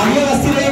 आगे बस्ती